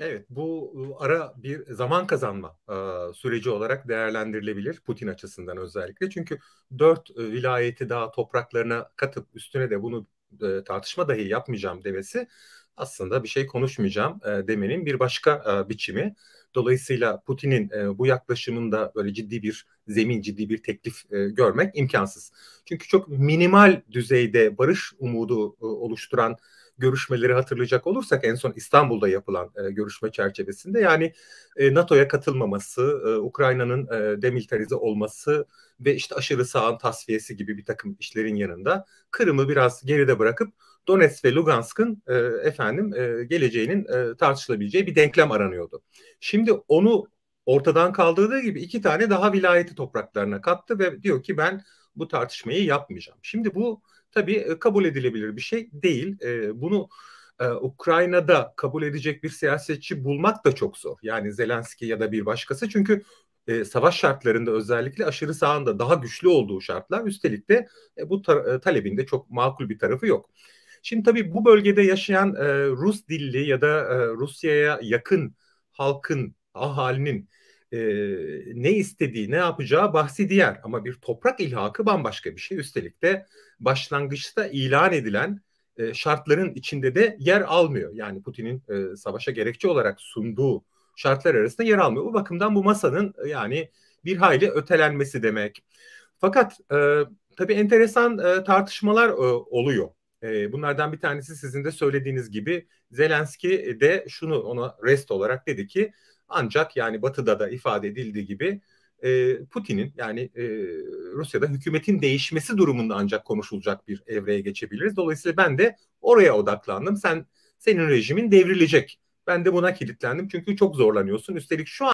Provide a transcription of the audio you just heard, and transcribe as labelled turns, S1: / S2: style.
S1: Evet, bu ara bir zaman kazanma süreci olarak değerlendirilebilir Putin açısından özellikle. Çünkü 4 eee, vilayeti daha topraklarına katıp üstüne de bunu, tartışma dahi yapmayacağım demesi aslında bir şey konuşmayacağım, demenin bir başka, biçimi. Dolayısıyla Putin'in, eee, bu yaklaşımında böyle ciddi bir zemin, ciddi bir teklif, görmek imkânsız. Çünkü çok minimal düzeyde barış umudu, ııı, oluşturan görüşmeleri hatırlayacak olursak en son İstanbul'da yapılan, eee, görüşme çerçevesinde yani, eee, NATO'ya katılmaması, ııı, Ukrayna'nın, eee, demilitarize olması ve işte aşırı sağın tasfiyesi gibi birtakım işlerin yanında Kırım'ı biraz geride bırakıp Donetsk ve Lugansk'ın, eee, efendim, eee, geleceğinin, eee, tartışılabileceği bir denklem aranıyordu. Şimdi onu ortadan kaldırdığı gibi 2 tane daha vilayeti topraklarına kattı ve diyor ki ben bu tartışmayı yapmayacağım. Şimdi bu tabii, eee, kabul edilebilir bir şey değil. Eee, bunu, eee, Ukrayna'da kabul edecek bir siyasetçi bulmak da çok zor. Yani Zelenski ya da bir başkası çünkü, savaş şartlarında özellikle aşırı sağın da daha güçlü olduğu şartlar üstelik de, bu ta eee, talebin de çok makul bir tarafı yok. Şimdi tabii bu bölgede yaşayan, Rus dilli ya da, Rusya'ya yakın halkın, ahalinin, eee, ne istediği, ne yapacağı bahsi diğer ama bir toprak ilhakı bambaşka bir şey. Üstelik de başlangıçta ilan edilen, eee, şartların içinde de yer almıyor. Yani Putin'in, eee, savaşa gerekçe olarak sunduğu şartlar arasında yer almıyor. Bu bakımdan bu masanın, yani bir hayli ötelenmesi demek. Fakat, eee, tabii enteresan, eee, tartışmalar, eee, oluyor. Eee, bunlardan bir tanesi sizin de söylediğiniz gibi Zelenski de şunu ona rest olarak dedi ki ancak yani Batı'da da ifade edildiği gibi, eee, Putin'in yani, eee, Rusya'da hükümetin değişmesi durumunda ancak konuşulacak bir evreye geçebiliriz. Dolayısıyla ben de oraya odaklandım. Sen senin rejimin devrilecek. Ben de buna kilitlendim çünkü çok zorlanıyorsun. Üstelik şu an